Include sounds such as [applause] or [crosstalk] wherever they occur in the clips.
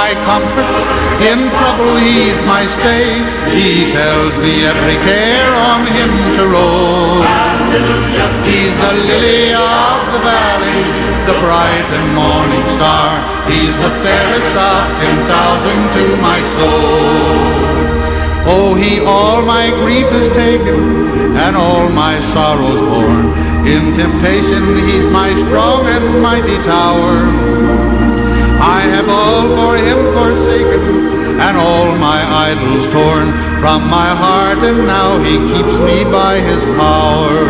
my comfort, in trouble he's my stay. He tells me every care on him to roll. He's the lily of the valley, the bright and morning star. He's the fairest of ten thousand to my soul. Oh, he all my grief has taken, and all my sorrows borne. In temptation he's my strong and mighty tower. I have all for him forsaken, and all my idols torn from my heart, and now he keeps me by his power.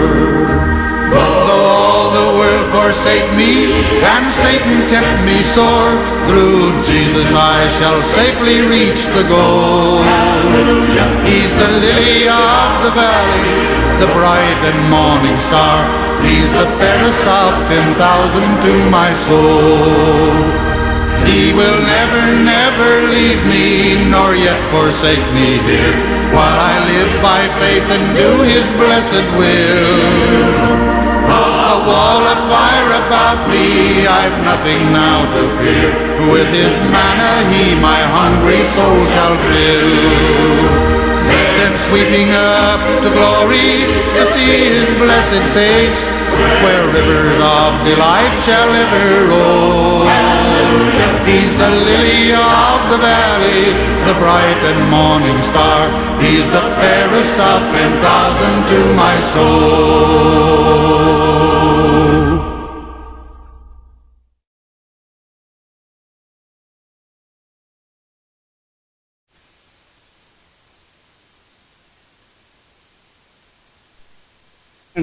Though all the world forsake me, and Satan tempt me sore, through Jesus I shall safely reach the goal. He's the lily of the valley, the bright and morning star. He's the fairest of ten thousand to my soul. He will never, never leave me, nor yet forsake me here, while I live by faith and do his blessed will. Oh, a wall of fire about me, I've nothing now to fear. With his manna he my hungry soul shall fill. Then sweeping up to glory to see his blessed face, where rivers of delight shall ever roll. He's the lily of the valley, the bright and morning star. He's the fairest of ten thousand to my soul.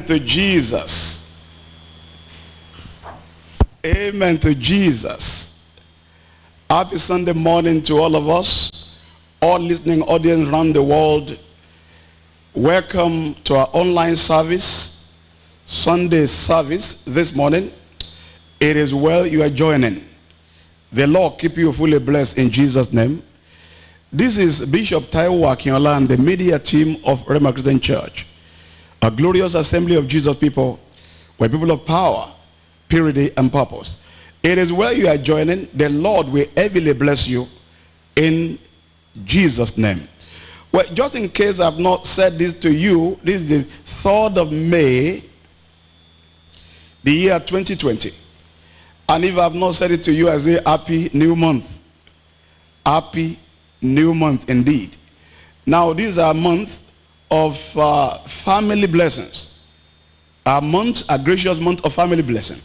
to Jesus. Amen to Jesus. Happy Sunday morning to all of us, all listening audience around the world. Welcome to our online service, Sunday service this morning. It is well you are joining. The Lord keep you fully blessed in Jesus' name. This is Bishop Taiwo Akinola and the media team of Rhema Christian Church a glorious assembly of Jesus people where people of power, purity, and purpose. It is where you are joining. The Lord will heavily bless you in Jesus' name. Well, just in case I've not said this to you, this is the 3rd of May, the year 2020. And if I've not said it to you, I say happy new month. Happy new month indeed. Now, this is a month of uh, family blessings. A month, a gracious month of family blessing.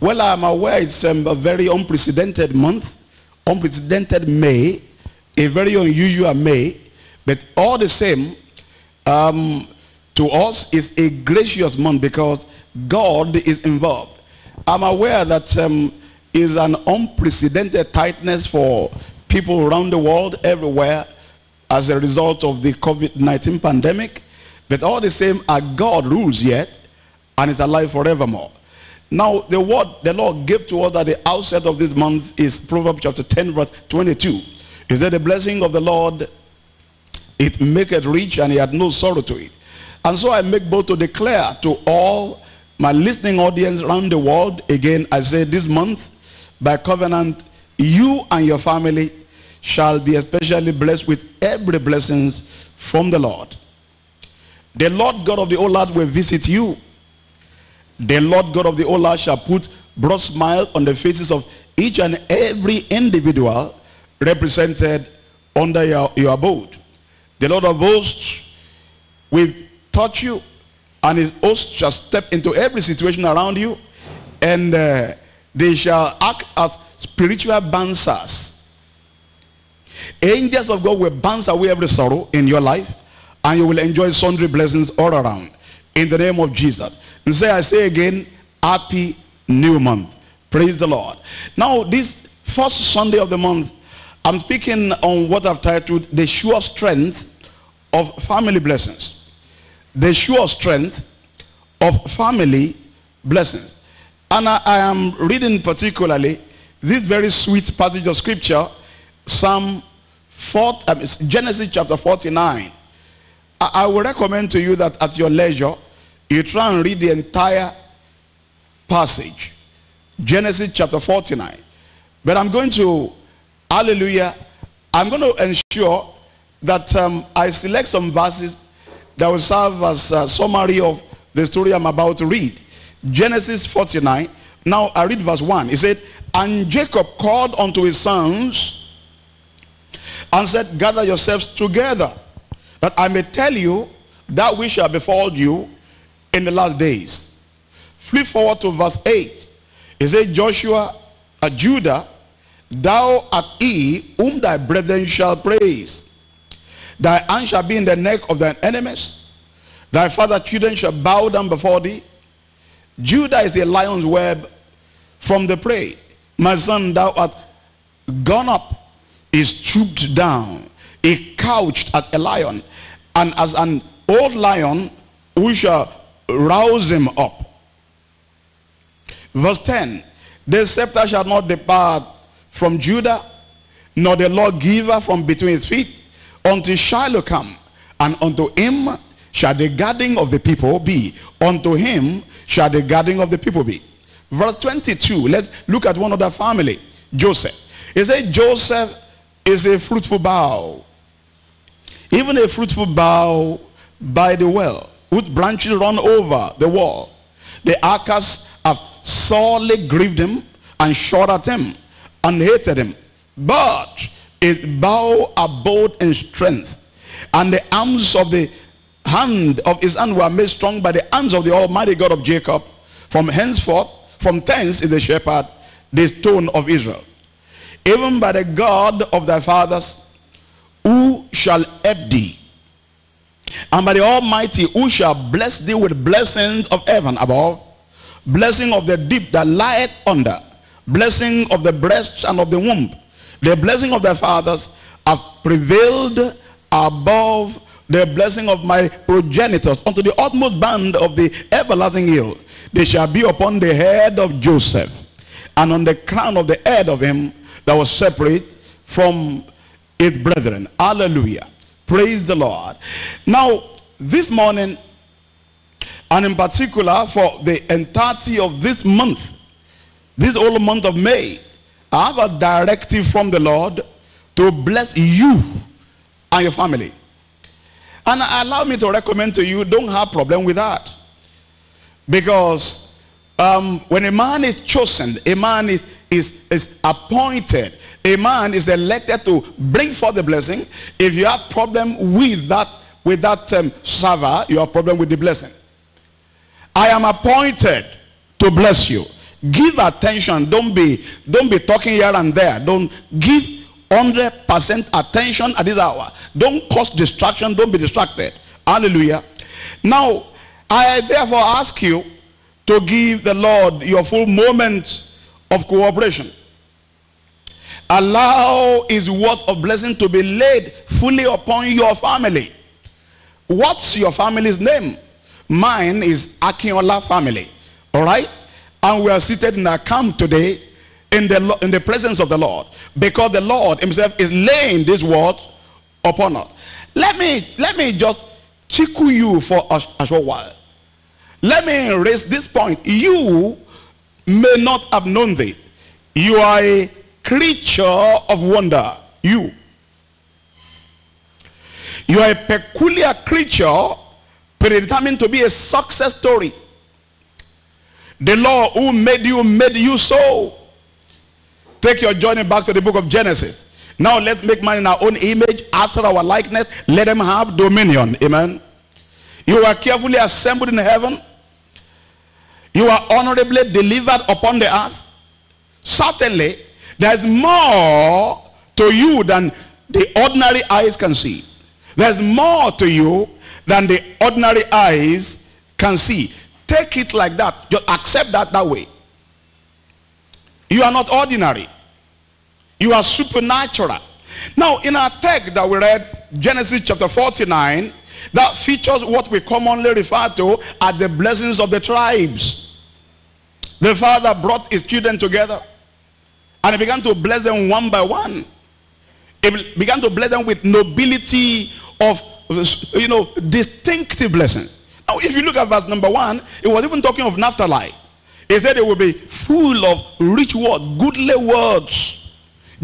Well, I'm aware it's um, a very unprecedented month, unprecedented May, a very unusual May, but all the same, um, to us, it's a gracious month because God is involved. I'm aware that um, is an unprecedented tightness for people around the world, everywhere, as a result of the COVID-19 pandemic. But all the same, our God rules yet and is alive forevermore. Now, the word the Lord gave to us at the outset of this month is Proverbs chapter 10, verse 22. Is that the blessing of the Lord, it maketh rich and he had no sorrow to it. And so I make both to declare to all my listening audience around the world, again, I say this month, by covenant, you and your family shall be especially blessed with every blessings from the Lord. The Lord God of the whole earth will visit you. The Lord God of the earth shall put broad smile on the faces of each and every individual represented under your, your abode. The Lord of hosts will touch you and his host shall step into every situation around you and uh, they shall act as spiritual bouncers Angels of God will bounce away every sorrow in your life and you will enjoy sundry blessings all around. In the name of Jesus. And say, I say again, happy new month. Praise the Lord. Now, this first Sunday of the month, I'm speaking on what I've titled The Sure Strength of Family Blessings. The sure strength of family blessings. And I, I am reading particularly this very sweet passage of scripture, Psalm Fourth, um, Genesis chapter 49. I, I will recommend to you that at your leisure, you try and read the entire passage. Genesis chapter 49. But I'm going to Hallelujah. I'm going to ensure that um, I select some verses that will serve as a summary of the story I'm about to read. Genesis 49. Now I read verse 1. He said, And Jacob called unto his sons and said, Gather yourselves together, that I may tell you that which shall befall you in the last days. Flip forward to verse 8. He said, Joshua, a Judah, thou art he whom thy brethren shall praise. Thy hand shall be in the neck of thine enemies. Thy father children shall bow down before thee. Judah is a lion's web from the prey. My son, thou art gone up, is stooped down, is couched as a lion. And as an old lion, we shall rouse him up. Verse 10, the scepter shall not depart from Judah, nor the lawgiver from between his feet, until Shiloh come, and unto him shall the guarding of the people be. Unto him shall the guarding of the people be. Verse 22, let's look at one other family, Joseph. He said Joseph is a fruitful bough. Even a fruitful bough by the well, whose branches run over the wall. The acres have sorely grieved him and shot at him and hated him. But his bow abode in strength, and the arms of the hand of his hand were made strong by the hands of the Almighty God of Jacob. From henceforth, from thence is the shepherd, the stone of Israel. Even by the God of thy fathers, who shall help thee? And by the Almighty, who shall bless thee with blessings of heaven above, blessing of the deep that lieth under, blessing of the breast and of the womb. The blessing of thy fathers have prevailed above the blessing of my progenitors unto the utmost band of the everlasting hill. They shall be upon the head of Joseph and on the crown of the head of him that was separate from his brethren. Hallelujah. Praise the Lord. Now, this morning, and in particular for the entirety of this month, this whole month of May, I have a directive from the Lord to bless you and your family. And allow me to recommend to you, don't have problem with that. Because um, when a man is chosen, a man is, is, is appointed, a man is elected to bring forth the blessing. If you have problem with that, with that um, server, you have problem with the blessing. I am appointed to bless you. Give attention. Don't be, don't be talking here and there. Don't give 100% attention at this hour. Don't cause distraction. Don't be distracted. Hallelujah. Now, I therefore ask you to give the Lord your full moment of cooperation. Allow his word of blessing to be laid fully upon your family. What's your family's name? Mine is Akinola family. All right? And we are seated in our camp today in the, in the presence of the Lord. Because the Lord himself is laying this word upon us. Let me, let me just tickle you for a, a short while. Let me raise this point. You may not have known this. You are a creature of wonder. You. You are a peculiar creature predetermined to be a success story. The Lord who made you made you so. Take your journey back to the book of Genesis. Now let's make man in our own image, after our likeness. Let them have dominion. Amen. You are carefully assembled in heaven. You are honorably delivered upon the earth. Certainly, there's more to you than the ordinary eyes can see. There's more to you than the ordinary eyes can see. Take it like that. Just accept that that way. You are not ordinary. You are supernatural. Now, in our text that we read, Genesis chapter 49, that features what we commonly refer to as the blessings of the tribes. The father brought his children together and he began to bless them one by one. He began to bless them with nobility of, you know, distinctive blessings. Now, if you look at verse number one, it was even talking of Naphtali. He said it will be full of rich words, goodly words.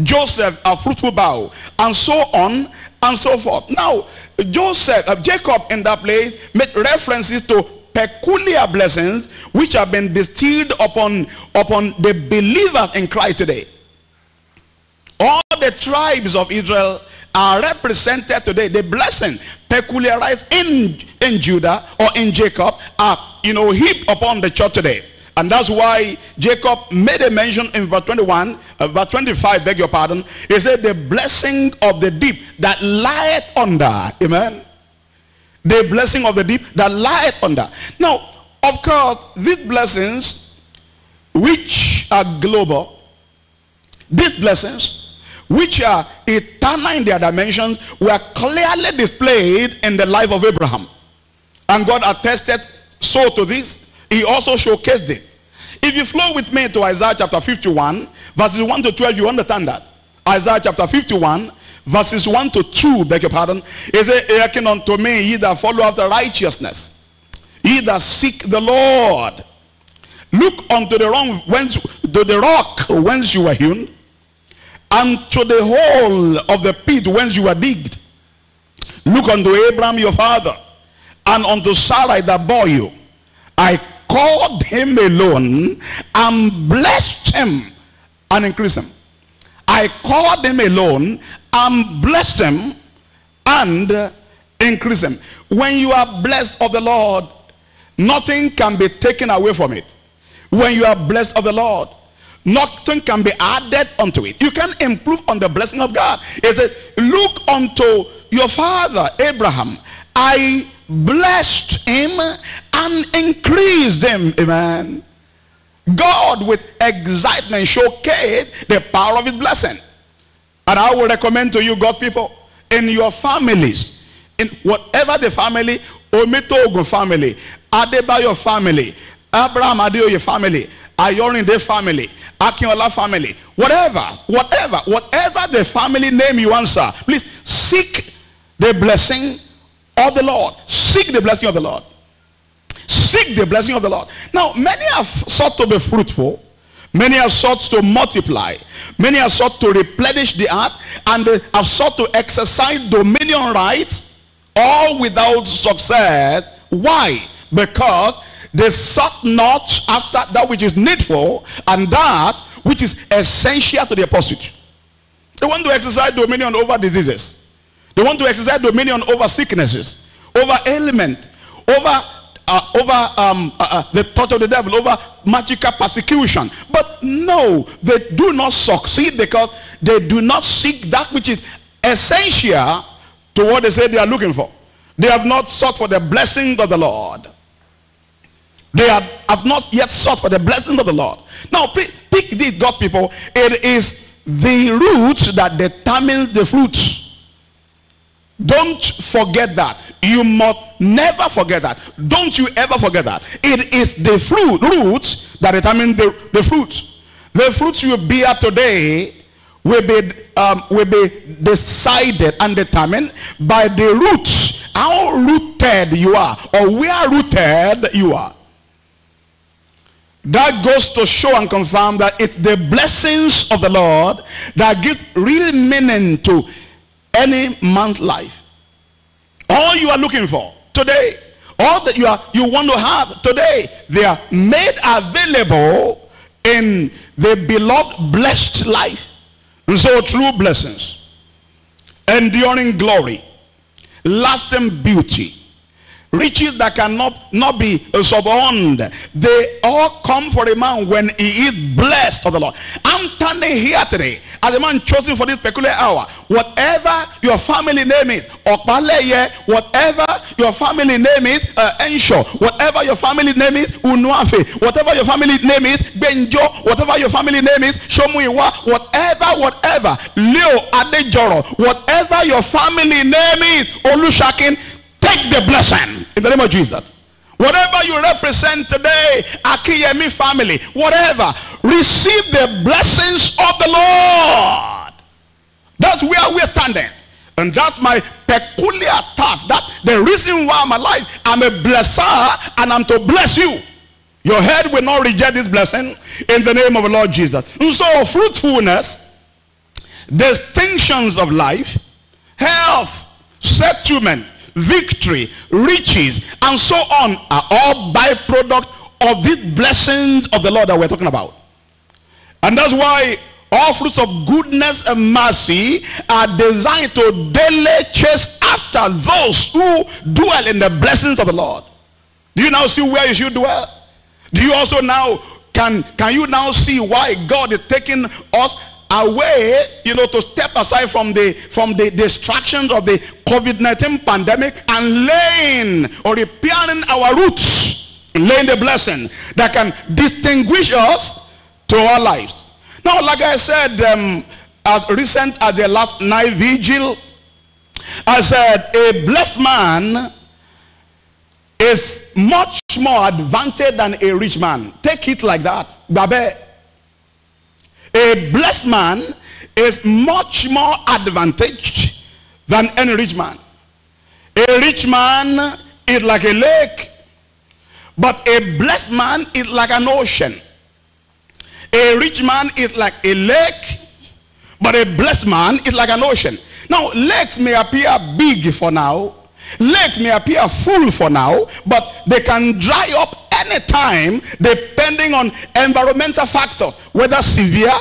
Joseph, a fruitful bough, and so on and so forth. Now, Joseph, uh, Jacob in that place made references to peculiar blessings which have been distilled upon, upon the believers in Christ today. All the tribes of Israel are represented today. The blessing peculiarized in, in Judah or in Jacob are, you know, heaped upon the church today. And that's why Jacob made a mention in verse 21, uh, verse 25, beg your pardon. He said, the blessing of the deep that lieth under. Amen. The blessing of the deep that lieth under. Now, of course, these blessings, which are global, these blessings, which are eternal in their dimensions, were clearly displayed in the life of Abraham. And God attested so to this he also showcased it. If you flow with me to Isaiah chapter 51, verses 1 to 12, you understand that. Isaiah chapter 51, verses 1 to 2, beg your pardon. Is it hearken unto me, ye that follow after righteousness, ye that seek the Lord. Look unto the wrong whence to the rock whence you were hewn, and to the hole of the pit whence you were digged. Look unto Abraham your father, and unto Sarai that bore you. I called him alone and blessed him and increased him. I called him alone and blessed him and increased him. When you are blessed of the Lord, nothing can be taken away from it. When you are blessed of the Lord, nothing can be added unto it. You can improve on the blessing of God. He said, look unto your father Abraham. I blessed him and increased him. Amen. God with excitement showcased the power of his blessing. And I will recommend to you, God people, in your families, in whatever the family, Omitogo family, Adebayo family, Abraham Adeoye family, Ayorinde family, Akinola family, whatever, whatever, whatever the family name you answer, please seek the blessing of the Lord. Seek the blessing of the Lord. Seek the blessing of the Lord. Now, many have sought to be fruitful. Many have sought to multiply. Many have sought to replenish the earth. And they have sought to exercise dominion rights. All without success. Why? Because they sought not after that which is needful. And that which is essential to the pursuit. They want to exercise dominion over diseases. They want to exercise dominion over sicknesses, over ailment, over uh, over um, uh, uh, the thought of the devil, over magical persecution. But no, they do not succeed because they do not seek that which is essential to what they say they are looking for. They have not sought for the blessing of the Lord. They have, not yet sought for the blessing of the Lord. Now, pick, pick these God people. It is the roots that determines the fruit. Don't forget that. You must never forget that. Don't you ever forget that. It is the fruit, roots that determine the, the fruits. The fruits you bear today will be, um, will be decided and determined by the roots. How rooted you are or where rooted you are. That goes to show and confirm that it's the blessings of the Lord that gives real meaning to any man's life. All you are looking for today, all that you are you want to have today, they are made available in the beloved blessed life. And so true blessings, enduring glory, lasting beauty, riches that cannot not be suborned. They all come for a man when he is blessed of the lord. I'm standing here today as a man chosen for this peculiar hour. Whatever your family name is Okpaleye, whatever your family name is uh, whatever your family name is Unuafe, whatever your family name is Benjo, whatever your family name is Shomuiwa, whatever, whatever, Leo Adejoro, whatever your family name is Olushakin, Take the blessing in the name of Jesus. Whatever you represent today, Akiyemi family, whatever, receive the blessings of the Lord. That's where we're standing. And that's my peculiar task. That's the reason why I'm alive. I'm a blesser and I'm to bless you. Your head will not reject this blessing in the name of the Lord Jesus. And so fruitfulness distinctions of life, health, settlement, victory, riches, and so on are all byproduct of these blessings of the Lord that we're talking about. And that's why all fruits of goodness and mercy are designed to daily chase after those who dwell in the blessings of the Lord. Do you now see where you should dwell? Do you also now, can, can you now see why God is taking us away, you know, to step aside from the from the distractions of the COVID-19 pandemic and laying or repairing our roots, laying the blessing that can distinguish us to our lives. Now, like I said, um, as recent as the last night vigil, I said, a blessed man is much more advantaged than a rich man. Take it like that. Babe. A blessed man is much more advantaged than any rich man. A rich man is like a lake, but a blessed man is like an ocean. A rich man is like a lake, but a blessed man is like an ocean. Now, lakes may appear big for now. Lakes may appear full for now, but they can dry up anytime depending on environmental factors, whether severe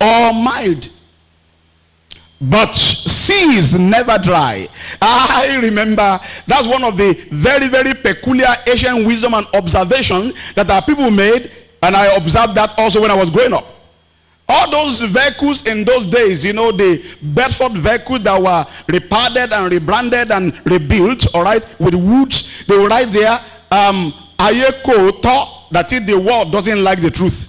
or mild. But seas never dry. I remember that's one of the very, very peculiar Asian wisdom and observation that our people made and I observed that also when I was growing up. All those vehicles in those days, you know, the Bedford vehicles that were repadded and rebranded and rebuilt, all right, with woods, they were right there, um, Ayeko thought that if the world doesn't like the truth.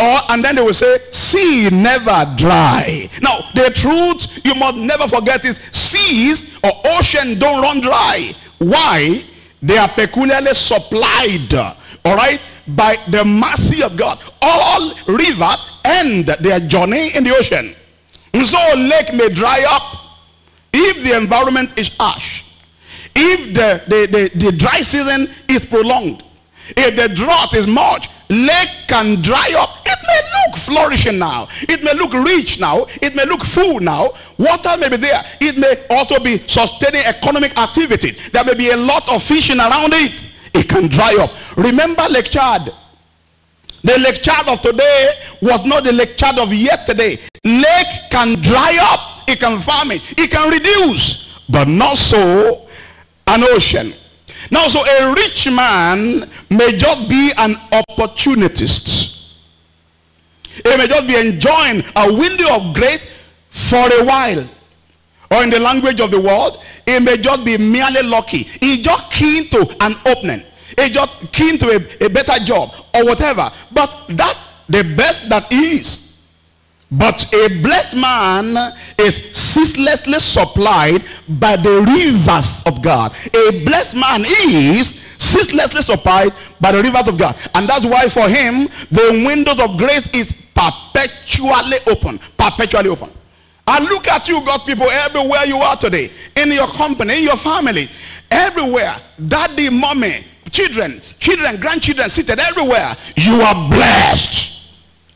Or, and then they will say, sea never dry. Now, the truth you must never forget is seas or ocean don't run dry. Why? They are peculiarly supplied, all right, by the mercy of God. All rivers end their journey in the ocean. And so lake may dry up if the environment is harsh. If the, the, the, the dry season is prolonged. If the drought is much, lake can dry up. It may look flourishing now. It may look rich now. It may look full now. Water may be there. It may also be sustaining economic activity. There may be a lot of fishing around it it can dry up. Remember Lake Chad. The Lake Chad of today was not the Lake Chad of yesterday. Lake can dry up. It can famish. It can reduce. But not so an ocean. Now, so a rich man may just be an opportunist. He may just be enjoying a window of grace for a while. Or in the language of the world, he may just be merely lucky. He's just keen to an opening. He's just keen to a, a better job or whatever. But that, the best that is. But a blessed man is ceaselessly supplied by the rivers of God. A blessed man is ceaselessly supplied by the rivers of God. And that's why for him, the windows of grace is perpetually open. Perpetually open. And look at you, God people, everywhere you are today. In your company, in your family. Everywhere. Daddy, mommy, children, children, grandchildren seated everywhere. You are blessed.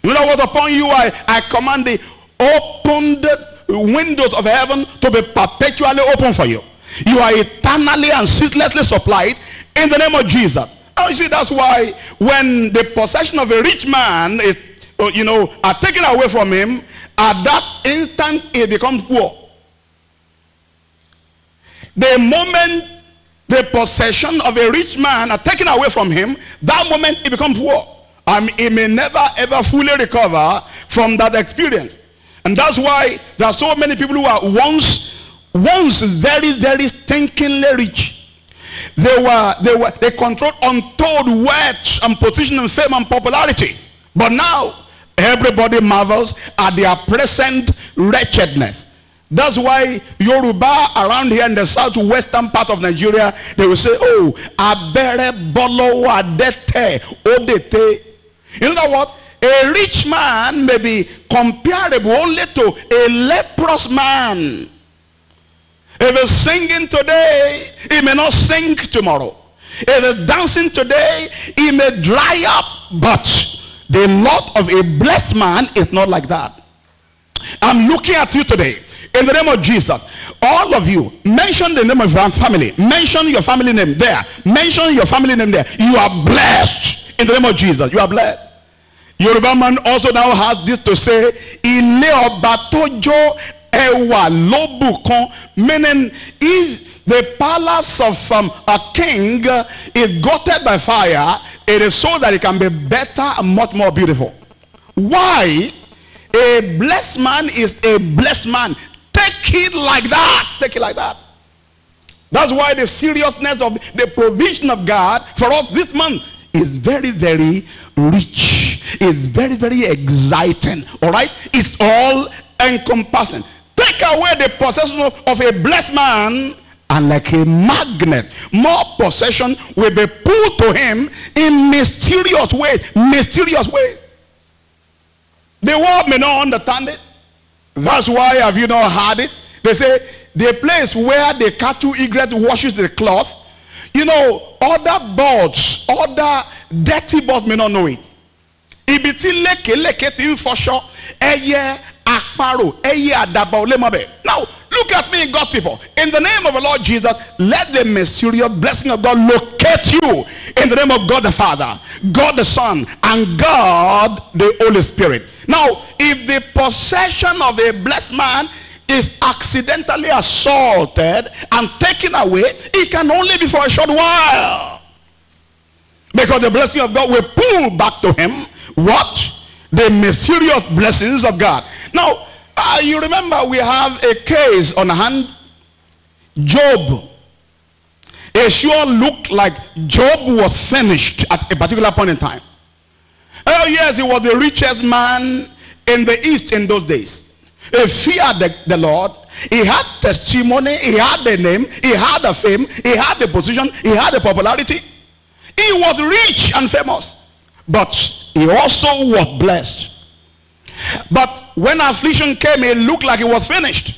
You know what upon you I, I command the opened windows of heaven to be perpetually open for you. You are eternally and ceaselessly supplied in the name of Jesus. Oh, you see, that's why when the possession of a rich man is, uh, you know, are taken away from him, at that instant he becomes poor. The moment the possession of a rich man are taken away from him, that moment he becomes poor. And may never ever fully recover from that experience. And that's why there are so many people who are once, once very, very stinkingly rich. They were, they were, they controlled untold wealth and position and fame and popularity. But now, Everybody marvels at their present wretchedness. That's why Yoruba around here in the southwestern part of Nigeria, they will say, oh, abere bolo adete odete. You know what? A rich man may be comparable only to a leprous man. If he's singing today, he may not sing tomorrow. If he's dancing today, he may dry up, but the lot of a blessed man is not like that. I'm looking at you today. In the name of Jesus, all of you, mention the name of your family. Mention your family name there. Mention your family name there. You are blessed. In the name of Jesus, you are blessed. Yoruba man also now has this to say, Ilé ọba tójó ẹwà lóbùkan. Meaning, if the palace of um, a king is gutted by fire, it is so that it can be better and much more beautiful. Why? A blessed man is a blessed man. Take it like that. Take it like that. That's why the seriousness of the provision of God for us this month is very, very rich. It's very, very exciting. All right? It's all encompassing. Take away the possession of, of a blessed man and like a magnet, more possession will be pulled to him in mysterious ways. Mysterious ways. The world may not understand it. That's why have you not heard it? They say the place where the cattle egret washes the cloth. You know, other birds, other dirty birds may not know it. Ibi tí lékeleke ti ń fọṣọ, ẹyẹ àparò, ẹyẹ àdàbà ò lè. Now, look at me, God people. In the name of the Lord Jesus, let the mysterious blessing of God locate you. In the name of God the Father, God the Son, and God the Holy Spirit. Now, if the possession of a blessed man is accidentally assaulted and taken away, it can only be for a short while. Because the blessing of God will pull back to him what? The mysterious blessings of God. Now, uh, you remember we have a case on hand. Job. It sure looked like Job was finished at a particular point in time. Oh yes, he was the richest man in the east in those days. He feared the, the Lord. He had testimony. He had the name. He had the fame. He had the position. He had the popularity. He was rich and famous. But he also was blessed. But when affliction came, it looked like it was finished.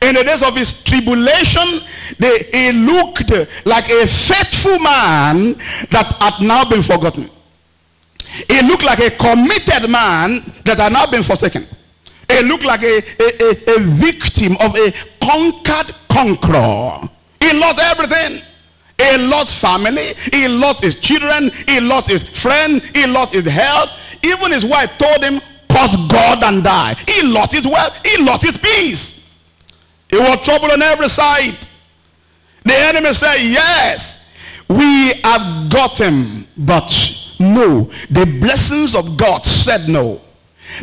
In the days of his tribulation, they, he looked like a faithful man that had now been forgotten. He looked like a committed man that had now been forsaken. He looked like a, a, a, a victim of a conquered conqueror. He lost everything. He lost family. He lost his children. He lost his friend. He lost his health. Even his wife told him, curse God and die. He lost his wealth. He lost his peace. He was trouble on every side. The enemy said, yes, we have got him. But no, the blessings of God said no.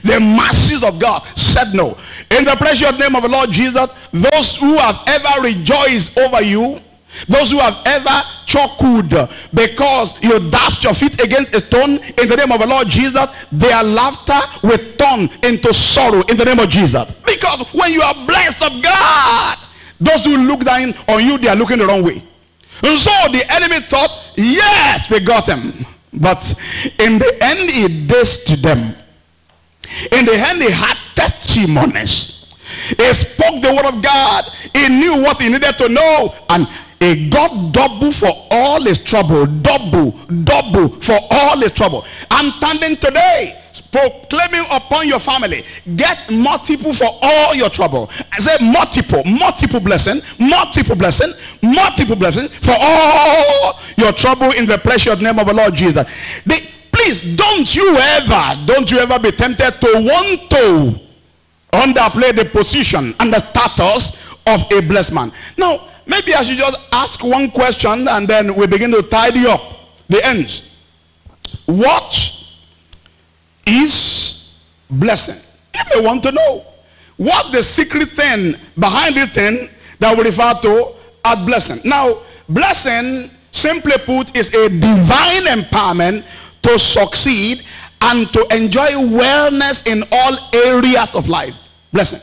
The mercies of God said no. In the precious name of the Lord Jesus, those who have ever rejoiced over you, those who have ever chuckled because you dashed your feet against a stone in the name of the Lord Jesus, their laughter will turn into sorrow in the name of Jesus. Because when you are blessed of God, those who look down on you, they are looking the wrong way. And so the enemy thought, yes, we got him. But in the end, he dissed them. In the hand, he had testimonies. He spoke the word of God. He knew what he needed to know. And he got double for all his trouble. Double, double for all his trouble. I'm standing today proclaiming upon your family. Get multiple for all your trouble. I say multiple, multiple blessing, multiple blessing, multiple blessing for all your trouble in the precious name of the Lord Jesus. The, please don't you ever, don't you ever be tempted to want to underplay the position and the status of a blessed man. Now, maybe I should just ask one question and then we begin to tidy up the ends. What is blessing? You may want to know what the secret thing behind this thing that we refer to as blessing. Now, blessing, simply put, is a divine empowerment to succeed and to enjoy wellness in all areas of life. Blessing.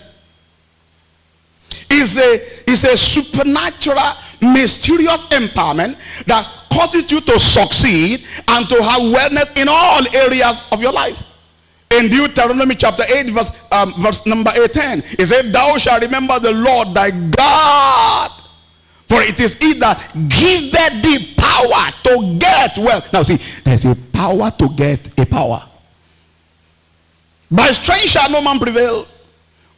Is a, is a supernatural, mysterious empowerment that causes you to succeed and to have wellness in all areas of your life. In Deuteronomy chapter 8, verse, um, verse number 18, it said, Thou shalt remember the Lord thy God. For it is he that giveth thee power to get wealth. Now see, there's a power to get a power. By strength shall no man prevail.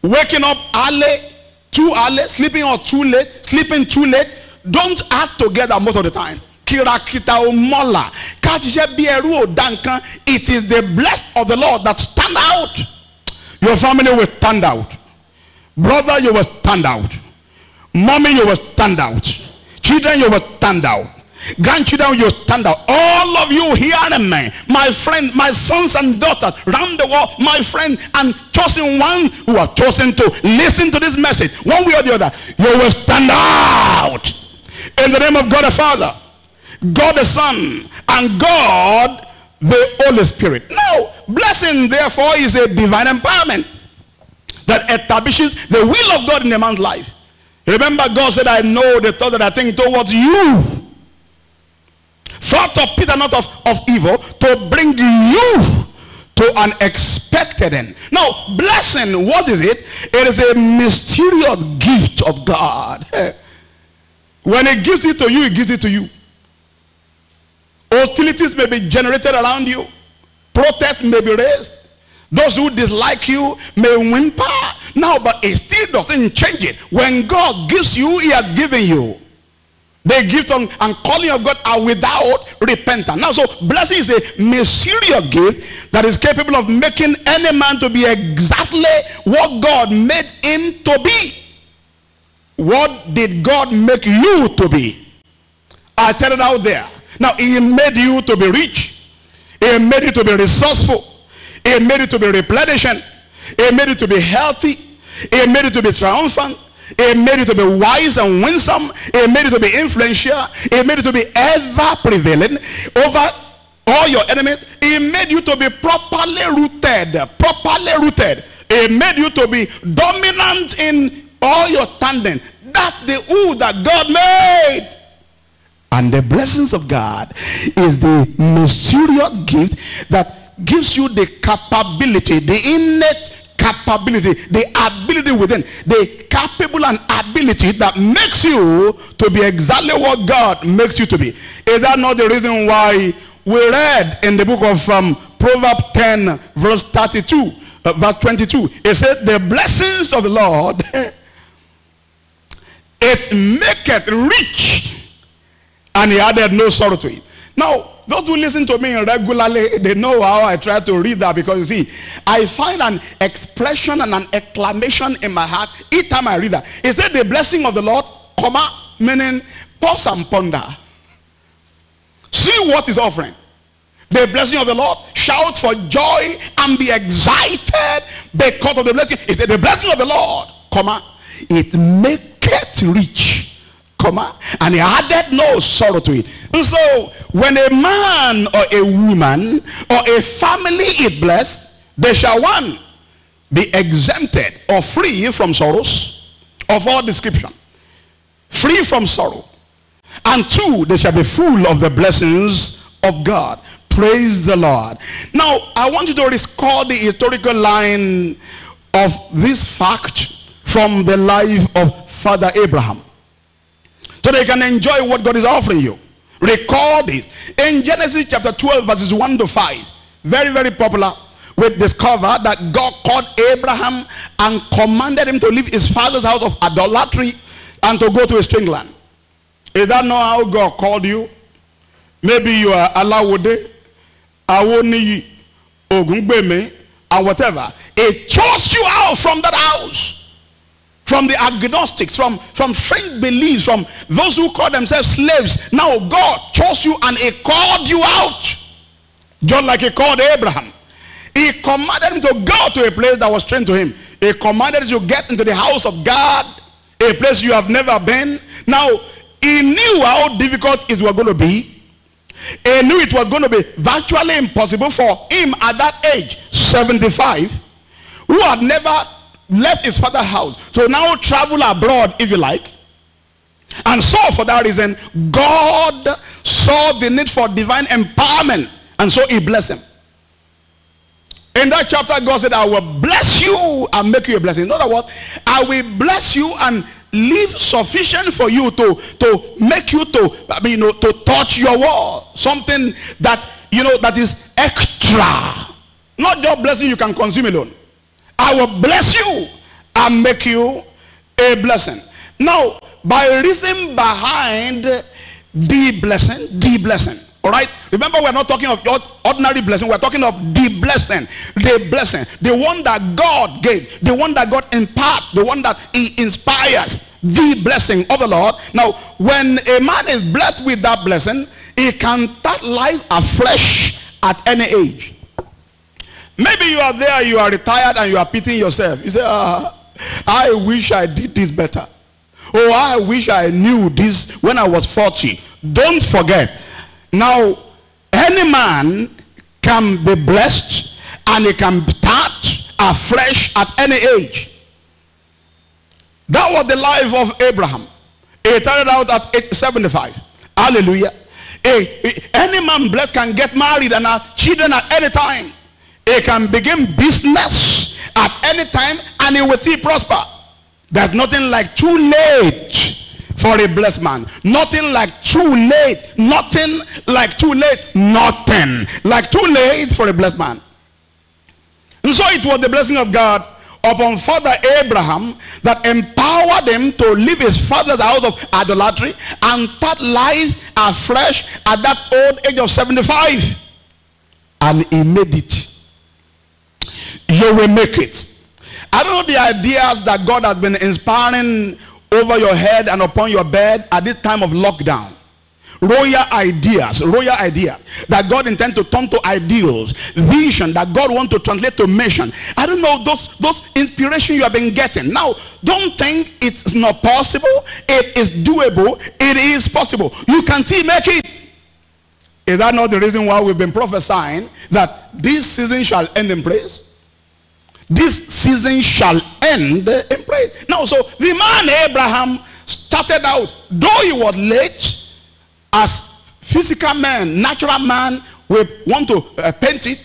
waking up early, too early, sleeping or too late, sleeping too late, don't act together most of the time. Kirakita omola. It is the blessed of the Lord that stand out. Your family will stand out. Brother, you will stand out. Mommy, you will stand out. Children, you will stand out. Grandchildren, you stand out. All of you hearing me, my friends, my sons and daughters round the world, my friends and chosen ones who are chosen to listen to this message, one way or the other, you will stand out. In the name of God the Father, God the Son, and God the Holy Spirit. Now, blessing, therefore, is a divine empowerment that establishes the will of God in a man's life. Remember, God said, I know the thought that I think towards you. Thought of Peter, not of, of evil to bring you to an expected end. Now, blessing, what is it? It is a mysterious gift of God. [laughs] When he gives it to you, he gives it to you. Hostilities may be generated around you. Protests may be raised. Those who dislike you may whimper. Now, but it still doesn't change it. When God gives you, he has given you. The gift and calling of God are without repentance. Now, so blessing is a mysterious gift that is capable of making any man to be exactly what God made him to be. What did God make you to be? I tell it out there. Now, he made you to be rich. He made you to be resourceful. He made you to be replenishing. He made you to be healthy. He made you to be triumphant. He made you to be wise and winsome. He made you to be influential. He made you to be ever prevailing over all your enemies. He made you to be properly rooted. Properly rooted. He made you to be dominant in all your standing. That's the who that God made. And the blessings of God is the mysterious gift that gives you the capability, the innate capability, the ability within, the capable and ability that makes you to be exactly what God makes you to be. Is that not the reason why we read in the book of um, Proverbs 10 verse 32, uh, verse 22, it said, the blessings of the Lord, [laughs] it maketh rich, and he added no sorrow to it. Now, those who listen to me regularly, they know how I try to read that because you see, I find an expression and an exclamation in my heart each time I read that. Is that the blessing of the Lord, comma, meaning pause and ponder. See what is offering. The blessing of the Lord, shout for joy and be excited because of the blessing. Is that the blessing of the Lord, comma, it maketh rich comma, and he added no sorrow to it. And so, when a man or a woman or a family is blessed, they shall one, be exempted or free from sorrows of all description. Free from sorrow. And two, they shall be full of the blessings of God. Praise the Lord. Now, I want you to recall the historical line of this fact from the life of Father Abraham so they can enjoy what God is offering you. Recall this. In Genesis chapter 12 verses 1 to 5, very, very popular, we discover that God called Abraham and commanded him to leave his father's house of idolatry and to go to a strange land. Is that not how God called you? Maybe you are Alawode, Awoniyi, Ogungbeme, and whatever. He chose you out from that house from the agnostics, from, from strange beliefs, from those who call themselves slaves. Now God chose you and he called you out. Just like he called Abraham. He commanded him to go to a place that was strange to him. He commanded you to get into the house of God, a place you have never been. Now, he knew how difficult it was going to be. He knew it was going to be virtually impossible for him at that age, 75, who had never left his father's house to now travel abroad, if you like. And so for that reason, God saw the need for divine empowerment. And so he blessed him. In that chapter, God said, I will bless you and make you a blessing. In other words, I will bless you and leave sufficient for you to, to make you to, I mean, you know, to touch your wall. Something that, you know, that is extra. Not just blessing you can consume alone. I will bless you and make you a blessing. Now, by reason behind the blessing, the blessing. All right. Remember, we're not talking of ordinary blessing. We're talking of the blessing, the blessing, the one that God gave, the one that God impart, the one that He inspires, the blessing of the Lord. Now, when a man is blessed with that blessing, he can start life afresh at any age. Maybe you are there, you are retired, and you are pitying yourself. You say, ah, I wish I did this better. Oh, I wish I knew this when I was 40. Don't forget, now, any man can be blessed and he can start afresh at any age. That was the life of Abraham. He started out at 75. Hallelujah. any man blessed can get married and have children at any time. He can begin business at any time and he will see prosper. There's nothing like too late for a blessed man. Nothing like too late. Nothing like too late. Nothing like too late for a blessed man. And so it was the blessing of God upon father Abraham that empowered him to leave his father's house of idolatry and start life afresh at that old age of 75. And he made it. You will make it. I don't know the ideas that God has been inspiring over your head and upon your bed at this time of lockdown? Royal ideas royal idea that god intends to turn to ideals vision that god wants to translate to mission. I don't know those those inspiration you have been getting. Now don't think it's not possible. It is doable. It is possible. You can still make it. Is that not the reason why we've been prophesying that this season shall end in praise this season shall end in praise. Now, so the man Abraham started out, though he was late, as physical man, natural man, we want to uh, paint it.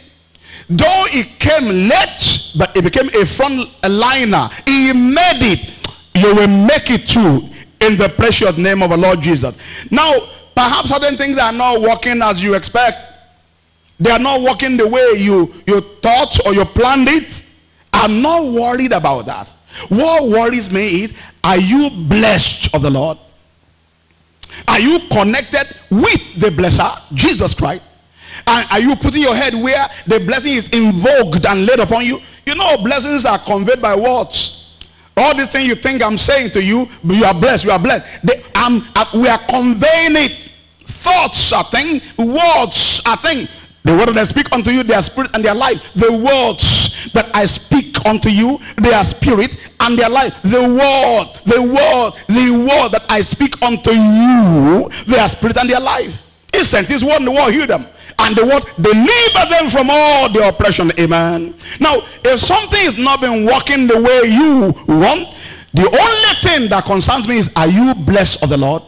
Though he came late, but he became a front liner. He made it. You will make it too in the precious name of the Lord Jesus. Now, perhaps certain things are not working as you expect. They are not working the way you, you thought or you planned it. I'm not worried about that. What worries me is, are you blessed of the Lord? Are you connected with the blesser, Jesus Christ? And are you putting your head where the blessing is invoked and laid upon you? You know, blessings are conveyed by words. All these things you think I'm saying to you, but you are blessed, you are blessed. They, uh, we are conveying it. Thoughts are things, words are things. The word that I speak unto you, their spirit and their life. The words that I speak unto you, their spirit and their life. The word, the word, the word that I speak unto you, their spirit and their life. He sent his word and the word healed them. And the word deliver them from all the oppression. Amen. Now, if something is not been working the way you want, the only thing that concerns me is, are you blessed of the Lord?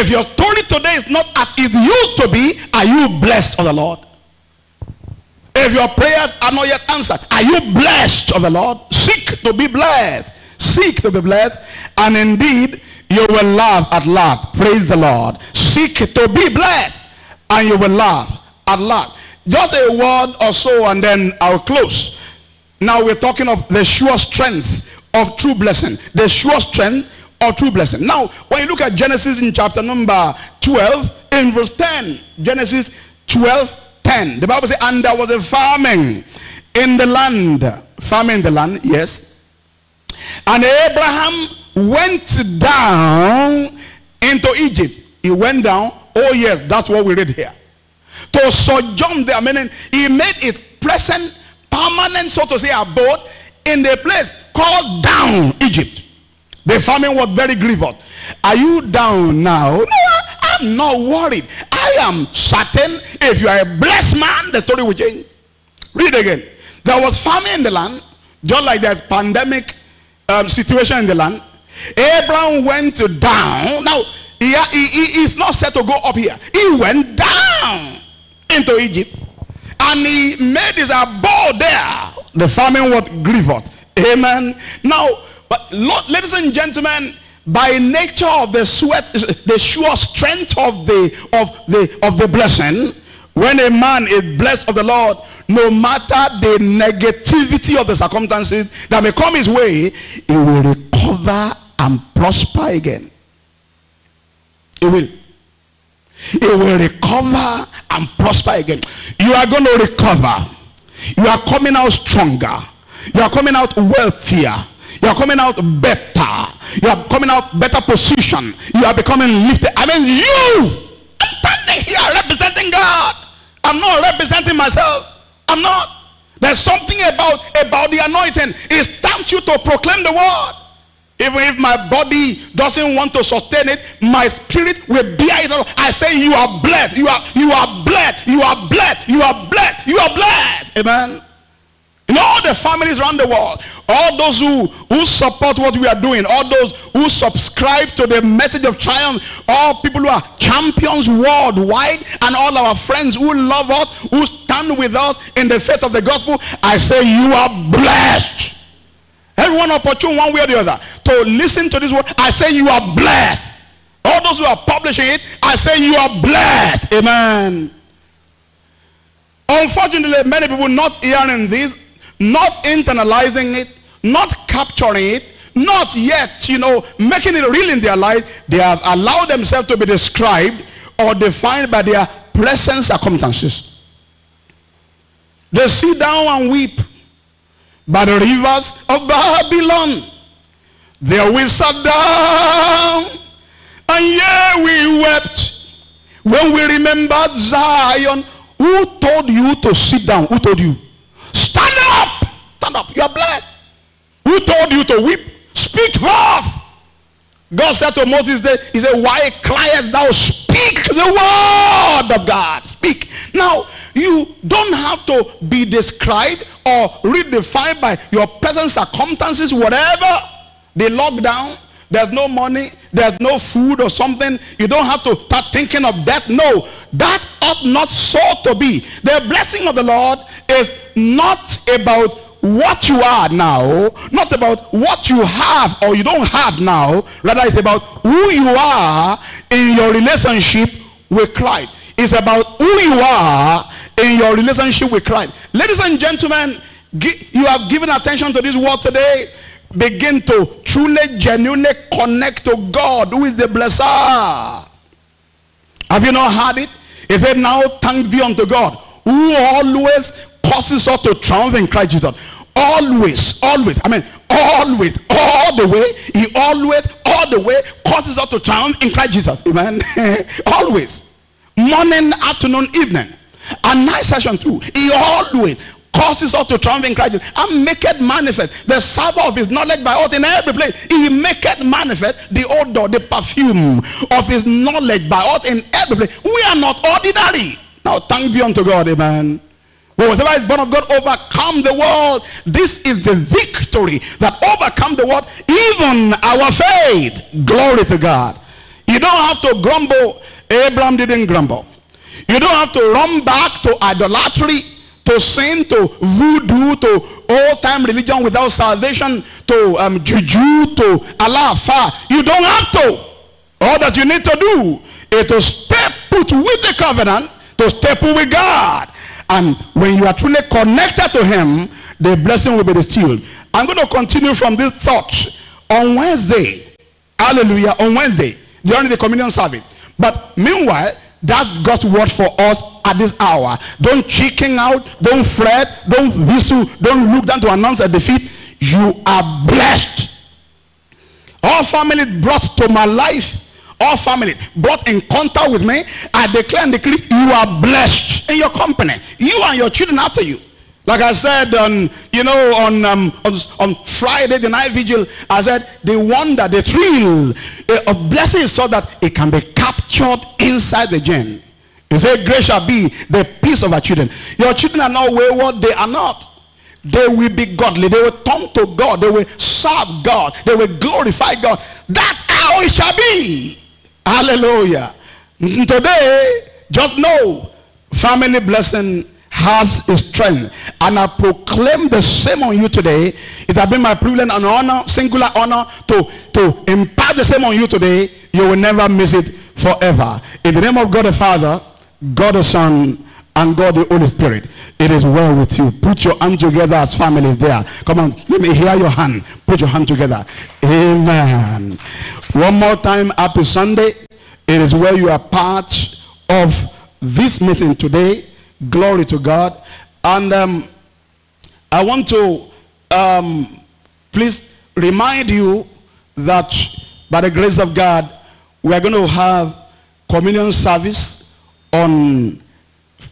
If your story today is not as it used to be, are you blessed of the Lord? If your prayers are not yet answered, are you blessed of the Lord? Seek to be blessed. Seek to be blessed. And indeed, you will laugh at last. Praise the Lord. Seek to be blessed. And you will laugh at last. Just a word or so and then I'll close. Now we're talking of the sure strength of true blessing. The sure strength or true blessing. Now, when you look at Genesis in chapter number 12, in verse 10, Genesis 12, 10, the Bible says, and there was a famine in the land. Famine in the land, yes. And Abraham went down into Egypt. He went down. Oh, yes, that's what we read here. To sojourn there, meaning he made his present permanent, so to say, abode in the place called down Egypt. The famine was very grievous. Are you down now? No, I'm not worried. I am certain if you are a blessed man, the story will change. Read again. There was famine in the land, just like there's pandemic um, situation in the land. Abraham went down. Now, he, he, he is not set to go up here. He went down into Egypt. And he made his abode there. The famine was grievous. Amen. Now, but Lord, ladies and gentlemen, by nature of the sweat, the sure strength of the of the of the blessing, When a man is blessed of the Lord, no matter the negativity of the circumstances that may come his way, he will recover and prosper again. He will. He will recover and prosper again. You are going to recover. You are coming out stronger. You are coming out wealthier. You are coming out better. You are coming out better position. You are becoming lifted. I mean you. I'm standing here representing God. I'm not representing myself. I'm not. There's something about, about the anointing. It stamps you to proclaim the word. Even if my body doesn't want to sustain it, my spirit will bear it. I say you are blessed. You are, you are blessed. You are blessed. You are blessed. You are blessed. Amen. In all the families around the world, all those who, who support what we are doing, all those who subscribe to the message of triumph, all people who are champions worldwide, and all our friends who love us, who stand with us in the faith of the gospel, I say you are blessed. Everyone opportune one way or the other to listen to this word, I say you are blessed. All those who are publishing it, I say you are blessed. Amen. Unfortunately, many people not hearing this not internalizing it, not capturing it, not yet, you know, making it real in their life, they have allowed themselves to be described or defined by their present circumstances. They sit down and weep by the rivers of Babylon. There we sat down, and yeah, we wept when we remembered Zion. Who told you to sit down? Who told you? Stand up. Stand up. You are blessed. Who told you to weep? Speak forth. God said to Moses, he said, why criest thou? Speak the word of God. Speak. Now, you don't have to be described or redefined by your present circumstances, whatever. The lockdown, there's no money, there's no food or something. You don't have to start thinking of that. No, that ought not so to be. The blessing of the Lord is not about what you are now, not about what you have or you don't have now. Rather, it's about who you are in your relationship with Christ. It's about who you are in your relationship with Christ. Ladies and gentlemen, you have given attention to this word today. Begin to truly, genuinely connect to God, who is the blesser. Have you not heard it? He said, now thank be unto God, who always causes us to triumph in Christ Jesus. Always, always, I mean, always, all the way, he always, all the way causes us to triumph in Christ Jesus. Amen. [laughs] always. Morning, afternoon, evening. And night session too. He always causes us to triumph in Christ. And make it manifest. The savor of his knowledge by us in every place. He make it manifest the odor, the perfume of his knowledge by us in every place. We are not ordinary. Now, thank be unto God, amen. But whatever is born of God overcome the world. This is the victory that overcome the world. Even our faith. Glory to God. You don't have to grumble. Abraham didn't grumble. You don't have to run back to idolatry, to sin, to voodoo, to old-time religion without salvation, to um, juju, to Allah far. You don't have to. All that you need to do is to step put with the covenant, to step with God. And when you are truly connected to him, the blessing will be distilled. I'm going to continue from this thought on Wednesday. Hallelujah. On Wednesday, during the communion service. But meanwhile, that's God's word for us at this hour. Don't chicken out. Don't fret. Don't whistle. Don't look down to announce a defeat. You are blessed. All family brought to my life all family brought in contact with me, I declare and decree, you are blessed in your company. You and your children after you. Like I said on, you know, on, um, on, on, Friday, the night vigil, I said, the wonder, the thrill uh, of blessing so that it can be captured inside the gene. You say, grace shall be the peace of our children. Your children are not wayward, they are not. They will be godly. They will turn to God. They will serve God. They will glorify God. That's how it shall be. Hallelujah. Today, just know, family blessing has strength. And I proclaim the same on you today. It has been my privilege and honor, singular honor, to, to impart the same on you today. You will never miss it forever. In the name of God the Father, God the Son, and God the Holy Spirit. It is well with you. Put your hand together as families there. Come on, let me hear your hand. Put your hand together. Amen. One more time, happy Sunday. It is where you are part of this meeting today. Glory to God. And um, I want to um, please remind you that by the grace of God, we are going to have communion service on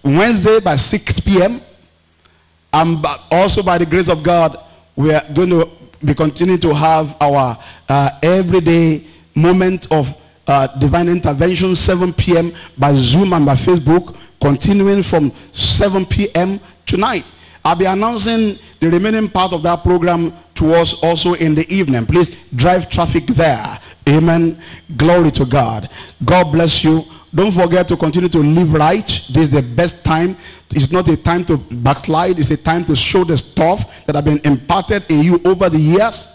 Wednesday by 6 p.m. And also by the grace of God, we are going to be continuing to have our uh, everyday moment of uh, divine intervention 7 p.m. by Zoom and by Facebook, continuing from 7 p.m. tonight. I'll be announcing the remaining part of that program to us also in the evening. Please drive traffic there. Amen. Glory to God. God bless you. Don't forget to continue to live right. This is the best time. It's not a time to backslide. It's a time to show the stuff that have been imparted in you over the years.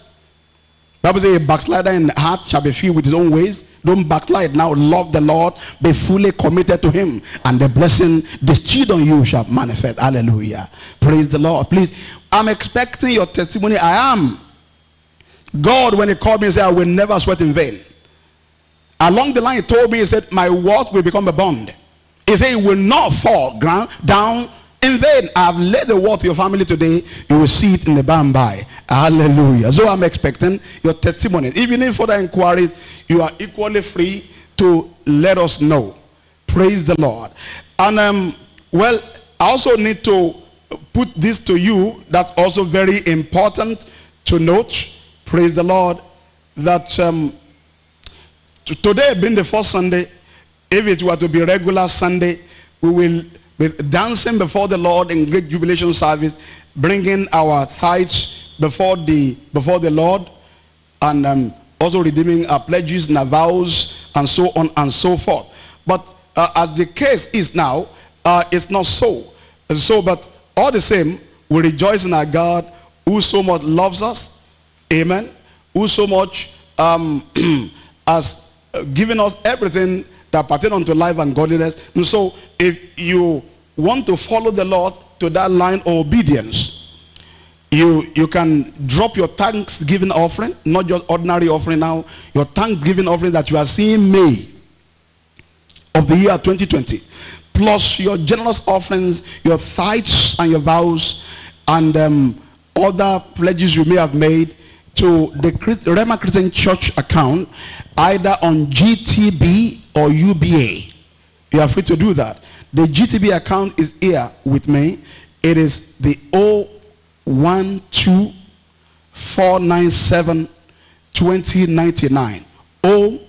Bible says a backslider in heart shall be filled with his own ways. Don't backslide now. Love the Lord. Be fully committed to him. And the blessing bestowed on you shall manifest. Hallelujah. Praise the Lord. Please, I'm expecting your testimony. I am. God, when he called me, said, I will never sweat in vain. Along the line, he told me, he said, my word will become a bond. He said, it will not fall ground, down in vain. I've led the word to your family today. You will see it in the by by. Hallelujah. So I'm expecting your testimony. Even if further inquiries, you are equally free to let us know. Praise the Lord. And, um, well, I also need to put this to you. That's also very important to note. Praise the Lord. That um, today being the first Sunday, if it were to be regular Sunday, we will be dancing before the Lord in great jubilation service, bringing our tithes before the before the Lord, and um, also redeeming our pledges and our vows, and so on and so forth. But uh, as the case is now, uh, it's not so. And So, but all the same, we rejoice in our God who so much loves us. Amen. Who so much um, [clears throat] has given us everything that pertain unto life and godliness. And so if you want to follow the Lord to that line of obedience, you, you can drop your thanksgiving offering, not just ordinary offering now, your thanksgiving offering that you are seeing May of the year 2020, plus your generous offerings, your tithes and your vows, and um, other pledges you may have made to the Rhema Christian Church account, either on GTB or UBA. You are free to do that. The GTB account is here with me. It is the 012497 2099. 012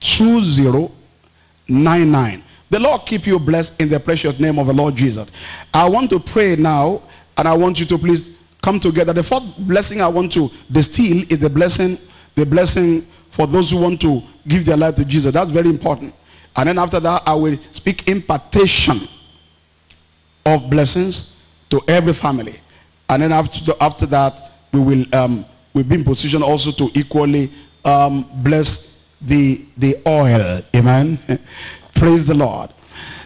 2099. The Lord keep you blessed in the precious name of the Lord Jesus. I want to pray now, and I want you to please come together. The fourth blessing I want to distill is the blessing, the blessing for those who want to give their life to Jesus. That's very important. And then after that, I will speak impartation of blessings to every family. And then after, after that, we will um, we'll be in position also to equally um, bless the, the oil. Amen. [laughs] Praise the Lord.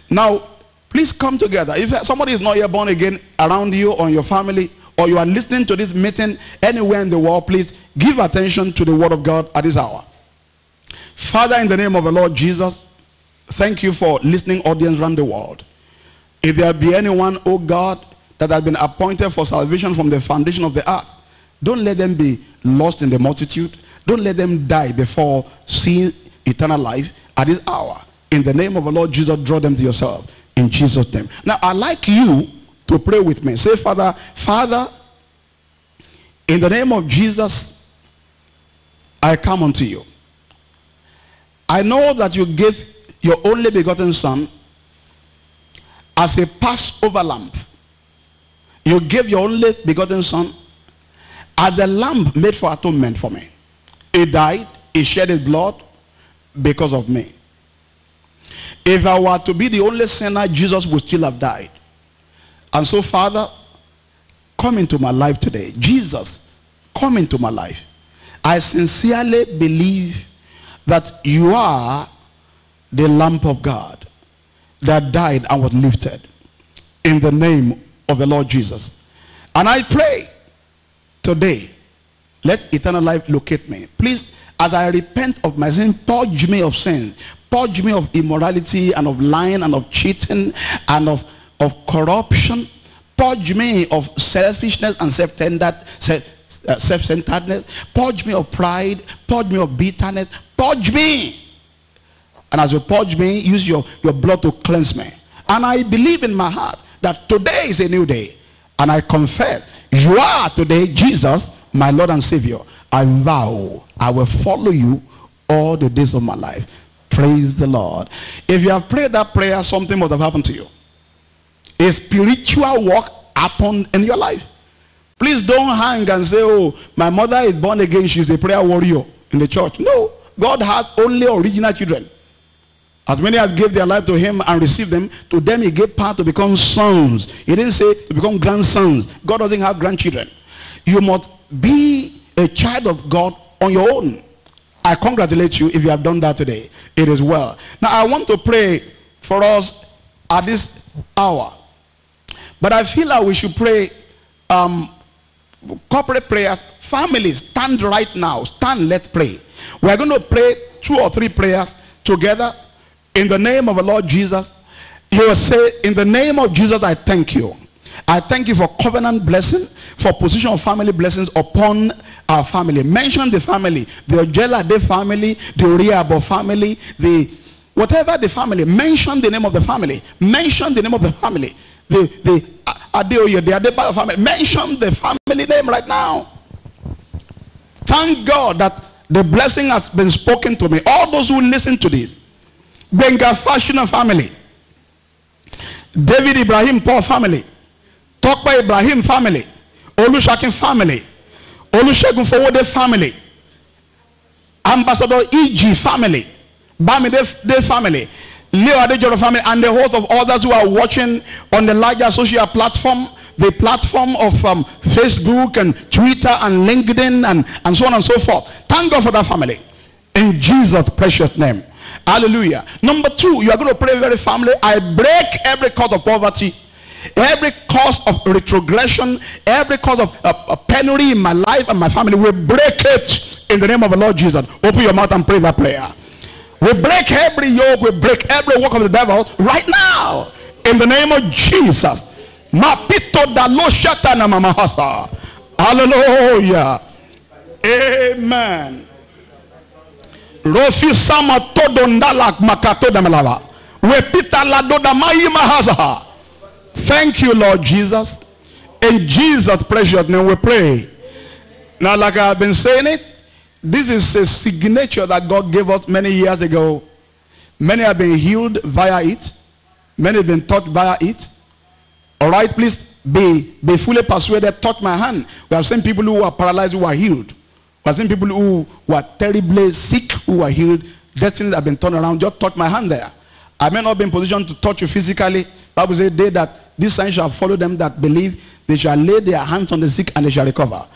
Now, please come together. If somebody is not yet born again around you or your family, or you are listening to this meeting anywhere in the world, please give attention to the word of God at this hour. Father, in the name of the Lord Jesus, thank you for listening audience around the world. If there be anyone, oh God, that has been appointed for salvation from the foundation of the earth, don't let them be lost in the multitude. Don't let them die before seeing eternal life at this hour. In the name of the Lord Jesus, draw them to yourself. In Jesus' name. Now, i like you to pray with me. Say, Father, Father, in the name of Jesus, I come unto you. I know that you gave your only begotten son as a Passover lamb. You gave your only begotten son as a lamb made for atonement for me. He died, he shed his blood because of me. If I were to be the only sinner, Jesus would still have died. And so, Father, come into my life today. Jesus, come into my life. I sincerely believe that you are the lamp of God that died and was lifted in the name of the Lord Jesus. And I pray today, let eternal life locate me. Please, as I repent of my sin, purge me of sin. Purge me of immorality and of lying and of cheating and of, of corruption. Purge me of selfishness and uh, self-centeredness. Purge me of pride. Purge me of bitterness. Purge me. And as you purge me, use your, your blood to cleanse me. And I believe in my heart that today is a new day. And I confess, you are today Jesus, my Lord and Savior. I vow I will follow you all the days of my life. Praise the Lord. If you have prayed that prayer, something must have happened to you. A spiritual work happened in your life. Please don't hang and say, oh, my mother is born again. She's a prayer warrior in the church. No. God has only original children. As many as gave their life to him and received them, to them he gave power to become sons. He didn't say to become grandsons. God doesn't have grandchildren. You must be a child of God on your own. I congratulate you if you have done that today. It is well. Now I want to pray for us at this hour. But I feel like we should pray um, corporate prayers. Families, stand right now. Stand, let's pray. We're going to pray two or three prayers together in the name of the Lord Jesus, you will say, in the name of Jesus, I thank you. I thank you for covenant blessing, for position of family blessings upon our family. Mention the family, the Ojelade family, the Uriabo family, the whatever the family. Mention the name of the family. Mention the name of the family. The the Adeoye, the Adebayo family. Mention the family name right now. Thank God that the blessing has been spoken to me. All those who listen to this, Benga Fashion family. David Ibrahim Paul family. Tokpa Ibrahim family. Olushakin family. Olusegun Fowode family. Ambassador E.G. family. Bamide family. Leo Adejoro family and the host of others who are watching on the larger social platform, the platform of um, Facebook and Twitter and LinkedIn and, and so on and so forth. Thank God for that family. In Jesus' precious name. Hallelujah. Number two, you are going to pray very firmly. I break every cause of poverty, every cause of retrogression, every cause of uh, penury in my life and my family. We break it in the name of the Lord Jesus. Open your mouth and pray that prayer. We break every yoke, we break every work of the devil right now in the name of Jesus. Hallelujah. Amen. Rofi sama todo ndalak makato maima hazaha. Thank you, Lord Jesus. In Jesus' precious name we pray. Now, like I've been saying it, this is a signature that God gave us many years ago. Many have been healed via it. Many have been taught via it. All right, please be, be fully persuaded. Touch my hand. We have seen people who are paralyzed who are healed. We have seen people who were terribly sick who were healed. Destinies have been turned around. Just touch my hand there. I may not be in position to touch you physically. Bible says they that this sign shall follow them that believe. They shall lay their hands on the sick and they shall recover.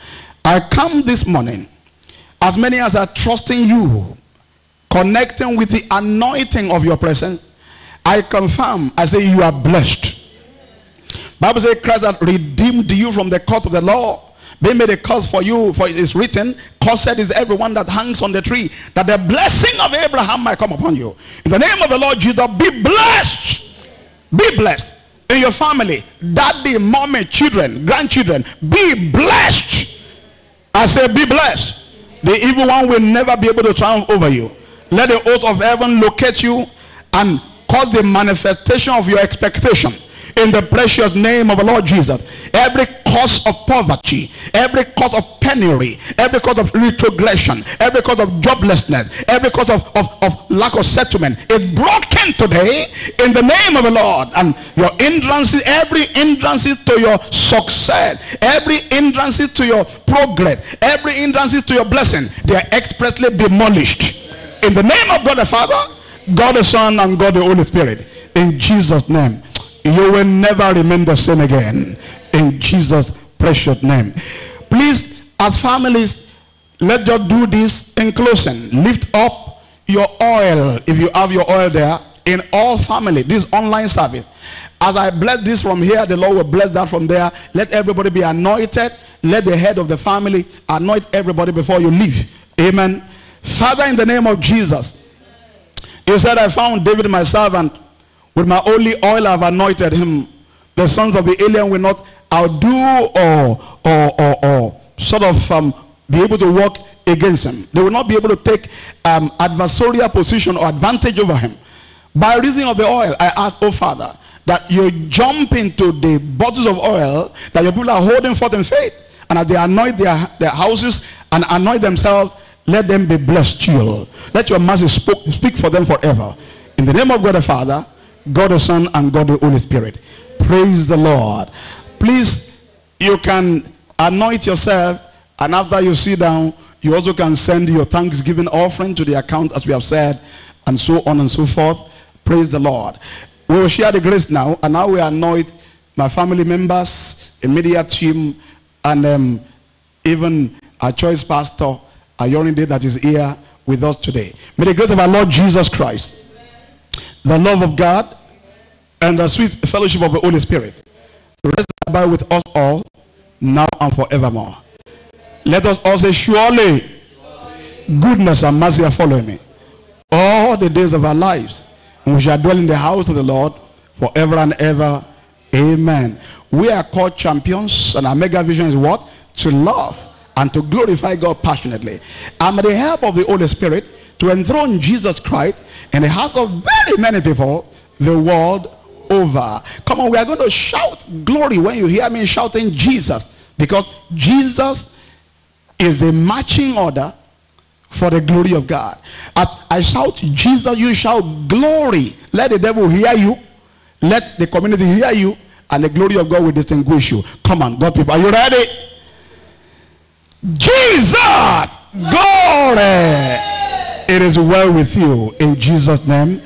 I come this morning. As many as are trusting you, connecting with the anointing of your presence, I confirm, I say you are blessed. Bible says Christ has redeemed you from the court of the law they made a curse for you, for it is written, cursed is everyone that hangs on the tree, that the blessing of Abraham might come upon you. In the name of the Lord Jesus, be blessed. Be blessed. In your family, daddy, mommy, children, grandchildren, be blessed. I say, be blessed. The evil one will never be able to triumph over you. Let the oath of heaven locate you and cause the manifestation of your expectation in the precious name of the Lord Jesus. Every cause of poverty, every cause of penury, every cause of retrogression, every cause of joblessness, every cause of, of, of lack of settlement is broken today in the name of the Lord. And your hindrances, every hindrance to your success, every hindrance to your progress, every hindrance to your blessing, they are expressly demolished. In the name of God the Father, God the Son, and God the Holy Spirit. In Jesus' name you will never remain the same again in jesus precious name please as families let's do this in closing lift up your oil, if you have your oil there, in all family, this online service. As I bless this from here, the Lord will bless that from there. Let everybody be anointed. Let the head of the family anoint everybody before you leave. Amen. Father, in the name of Jesus, you said, I found David my servant. With my holy oil I have anointed him. The sons of the alien will not outdo or, or, or, or sort of um, be able to work against him. They will not be able to take um, adversarial position or advantage over him. By reason of the oil, I ask, oh Father, that you jump into the bottles of oil that your people are holding forth in faith. And as they anoint their, their houses and anoint themselves, let them be blessed still. Let your mercy speak for them forever. In the name of God the Father, God the Son, and God the Holy Spirit. Praise the Lord. Please, you can anoint yourself, and after you sit down, you also can send your thanksgiving offering to the account as we have said, and so on and so forth. Praise the Lord. We will share the grace now, and now we anoint my family members, immediate team, and um, even our choice pastor, Ayorinde, that is here with us today. May the grace of our Lord Jesus Christ, the love of God, and the sweet fellowship of the Holy Spirit rest abide with us all, now and forevermore. Let us all say, surely, goodness and mercy are following me all the days of our lives and we shall dwell in the house of the Lord forever and ever. Amen. We are called champions, and our mega vision is what? To love and to glorify God passionately. And with the help of the Holy Spirit, to enthrone Jesus Christ in the hearts of very many people the world over. Come on, we are going to shout glory when you hear me shouting Jesus. Because Jesus is a marching order for the glory of God. As I shout Jesus, you shout glory. Let the devil hear you. Let the community hear you. And the glory of God will distinguish you. Come on, God people. Are you ready? Jesus! Glory! It is well with you. In Jesus' name.